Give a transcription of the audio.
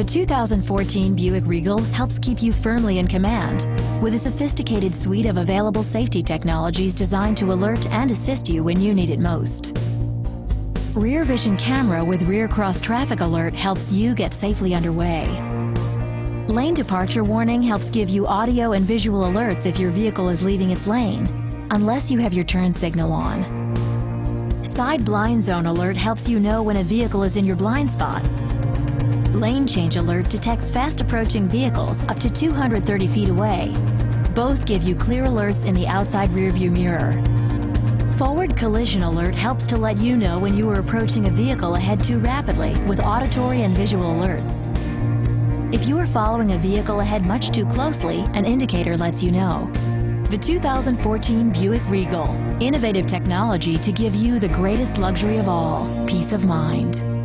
The 2014 Buick Regal helps keep you firmly in command with a sophisticated suite of available safety technologies designed to alert and assist you when you need it most. Rear vision camera with rear cross traffic alert helps you get safely underway. Lane departure warning helps give you audio and visual alerts if your vehicle is leaving its lane, unless you have your turn signal on. Side blind zone alert helps you know when a vehicle is in your blind spot. Lane change alert detects fast approaching vehicles up to 230 feet away. Both give you clear alerts in the outside rearview mirror. Forward collision alert helps to let you know when you are approaching a vehicle ahead too rapidly with auditory and visual alerts. If you are following a vehicle ahead much too closely, an indicator lets you know. The 2014 Buick Regal. Innovative technology to give you the greatest luxury of all, peace of mind.